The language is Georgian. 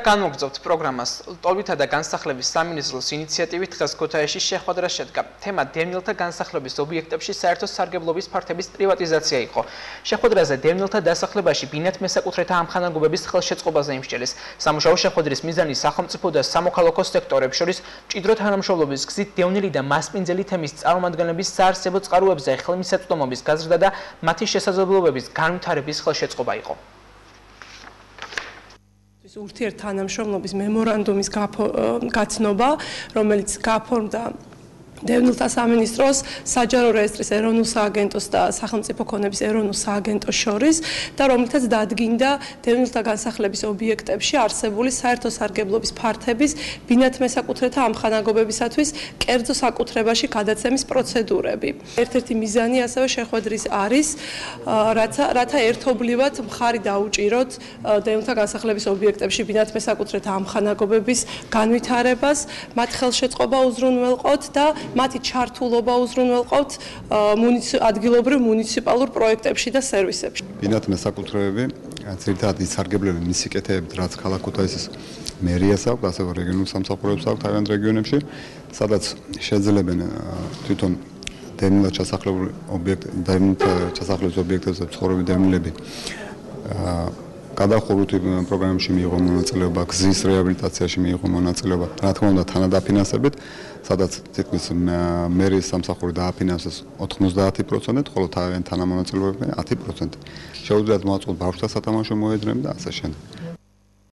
განმოგწევთ პროგრამას ტოლვითა და განსახლების სამინისტროს ინიციატივით დღეს ქუთაისში შეხვედრა შედგა. თემა დევნილთა განსახლების ობიექტებში საერთო სარგებლობის ფართების პრივატიზაცია იყო. შეხვედრაზე დევნილთა დასახლებაში ბინათ მესაკუთრეთა ამხანაგობების ხელშეწყობაზე იმსჯელეს. სამუშაო შეხვედრის მიზანი სახელმწიფო და სამოქალაქო სექტორებს შორის მჭიდრო თანამშრომლობის გზით დევნილი და მასპინძელი თემის წარმომადგენლების საარსებო წყაროებზე ხელმისაწვდომობის გაზრდა და მათი შესაძლებლობების განვითარების ხელშეწყობა იყო. ის ურთიერთთანამშრომლობის მემორანდუმის გაცნობა, რომელიც გაფორმდა დევნილთა სამინისტროს საჯარო რეესტრის ეროვნულ სააგენტოს და სახელმწიფო ქონების ეროვნულ სააგენტოს შორის და რომლითაც დადგინდა დევნილთა განსახლების ობიექტებში არსებული საერთო სარგებლობის ფართების ბინათ მესაკუთრეთა ამხანაგობებისათვის კერძო საკუთრებაში გადაცემის პროცედურები. ერთ-ერთი მიზანი ასევე შეხვედრის არის რათა რათა ერთობლივად მხარი დაუჭიროთ დევნილთა განსახლების ობიექტებში ბინათ მესაკუთრეთა ამხანაგობების განვითარებას, მათ ხელშეწყობა უზრუნველყოთ და მათი ჩართულობა უზრუნველყავთ ადგილობრივ მუნიციპალურ პროექტებში და სერვისებში. ბინათ მესაკუთრეები, ძირითადად ისარგებლები მისი კეთებით, რაც ქალაქ ქუთაისის მერიას აქვს, ასევე რეგიონულ სამსახურებს აქვს თავიანთ რეგიონებში, სადაც შეძლებენ თვითონ დევნილად ჩასახლებული ობიექტ დევნილად ჩასახლების ობიექტებზე ცხოვრობი დევნილები აა გადახურვითი პროგრამებში მიიღო მონაწილეობა, გზის რეაბილიტაციაში მიიღო მონაწილეობა, რა თქმა უნდა თანადაფინანსებით, სადაც თითქმის მერის სამსახური დააფინანსეს 90%, ხოლო თანამონაწილეობები 10%. შეუძლიათ მოაწყოთ ბავშვთა სათამაშო მოედნები და ასე შემდეგ.